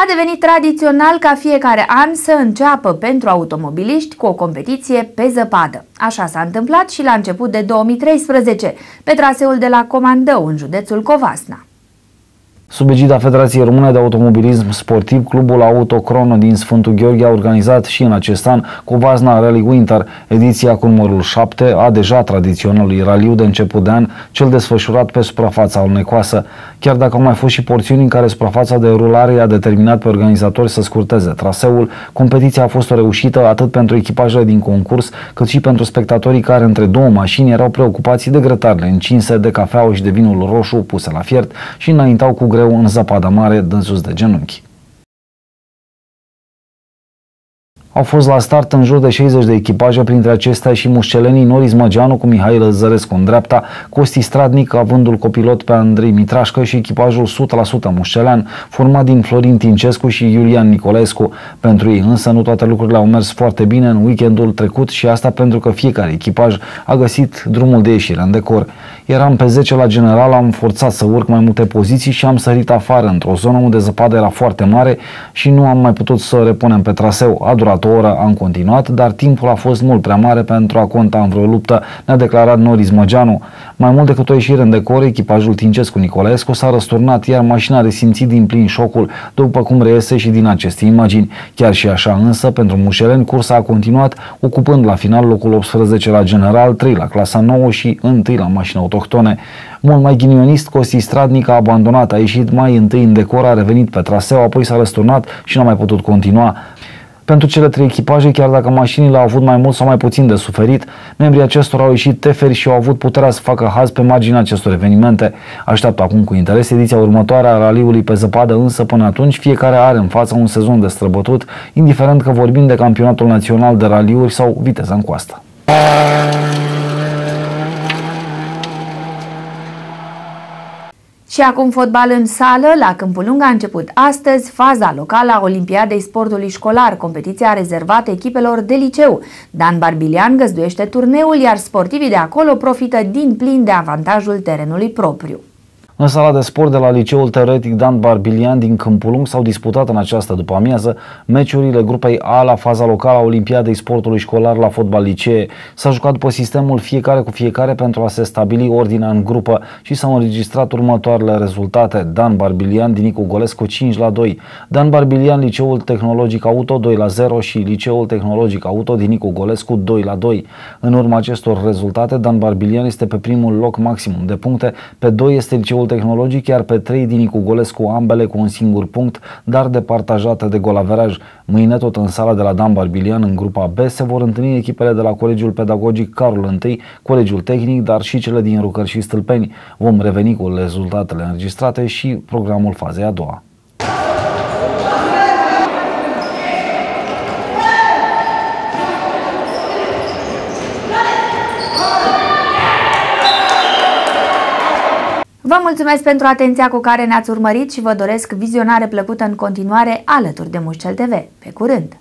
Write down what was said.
A devenit tradițional ca fiecare an să înceapă pentru automobiliști cu o competiție pe zăpadă. Așa s-a întâmplat și la început de 2013, pe traseul de la Comandău, în județul Covasna. Sub egida Federației Române de Automobilism Sportiv, clubul Autocrono din Sfântul Gheorghe a organizat și în acest an Covasna Rally Winter, ediția cu numărul 7 a deja tradiționalului raliu de început de an, cel desfășurat pe suprafața alnecoasă. Chiar dacă au mai fost și porțiuni în care suprafața de rulare a determinat pe organizatori să scurteze traseul, competiția a fost o reușită atât pentru echipajele din concurs, cât și pentru spectatorii care între două mașini erau preocupați de grătarele încinse, de cafeaua și de vinul roșu puse la fiert și înaintau cu greu în zăpada mare dând sus de genunchi. Au fost la start în jur de 60 de echipaje, printre acestea și mușcelenii Noris Măgeanu cu Mihail Zărescu în dreapta, Costi Stradnic avându-l copilot pe Andrei Mitrașcă și echipajul 100% mușcelean, format din Florin Tincescu și Iulian Nicolescu. Pentru ei însă nu toate lucrurile au mers foarte bine în weekendul trecut și asta pentru că fiecare echipaj a găsit drumul de ieșire în decor. Eram pe 10 la general, am forțat să urc mai multe poziții și am sărit afară într-o zonă unde zăpada era foarte mare și nu am mai putut să repunem pe traseu. A durat o oră, am continuat, dar timpul a fost mult prea mare pentru a conta în vreo luptă, ne-a declarat Noris Măgeanu. Mai mult decât o ieșire în decor, echipajul Tincescu Nicolescu s-a răsturnat, iar mașina a resimțit din plin șocul, după cum reiese și din aceste imagini. Chiar și așa însă, pentru mușeleni, cursa a continuat, ocupând la final locul 18 la general, 3 la clasa 9 și 1 la mașina autohtone. Mult mai ghinionist, Costi Stradnic a abandonat, a ieșit mai întâi în decor, a revenit pe traseu, apoi s-a răsturnat și n-a mai putut continua. Pentru cele trei echipaje, chiar dacă mașinile au avut mai mult sau mai puțin de suferit, membrii acestora au ieșit teferi și au avut puterea să facă haz pe marginea acestor evenimente. Așteaptă acum cu interes ediția următoare a raliului pe zăpadă, însă până atunci fiecare are în față un sezon de străbătut, indiferent că vorbim de campionatul național de raliuri sau viteză în coastă. Și acum fotbal în sală, la Câmpul Lung a început astăzi faza locală a Olimpiadei Sportului Școlar, competiția rezervată echipelor de liceu. Dan Barbilian găzduiește turneul, iar sportivii de acolo profită din plin de avantajul terenului propriu. În sala de sport de la Liceul Teoretic Dan Barbilian din Câmpul Lung s-au disputat în această după amiază meciurile grupei A la faza locală a Olimpiadei Sportului Școlar la fotbal licee. S-a jucat după sistemul fiecare cu fiecare pentru a se stabili ordinea în grupă și s-au înregistrat următoarele rezultate. Dan Barbilian din Nicu Golescu 5 la 2, Dan Barbilian Liceul Tehnologic Auto 2 la 0 și Liceul Tehnologic Auto din Nicu Golescu 2 la 2. În urma acestor rezultate, Dan Barbilian este pe primul loc maximum de puncte, pe 2 este Liceul tehnologic, iar pe 3 din Nicu Golescu, ambele cu un singur punct, dar departajate de golaveraj. Mâine tot în sala de la Dan Barbilian, în grupa B, se vor întâlni echipele de la Colegiul Pedagogic Carol I, Colegiul Tehnic, dar și cele din Rucări și Stâlpeni. Vom reveni cu rezultatele înregistrate și programul fazei a doua. Vă mulțumesc pentru atenția cu care ne-ați urmărit și vă doresc vizionare plăcută în continuare alături de Mușcel TV. Pe curând!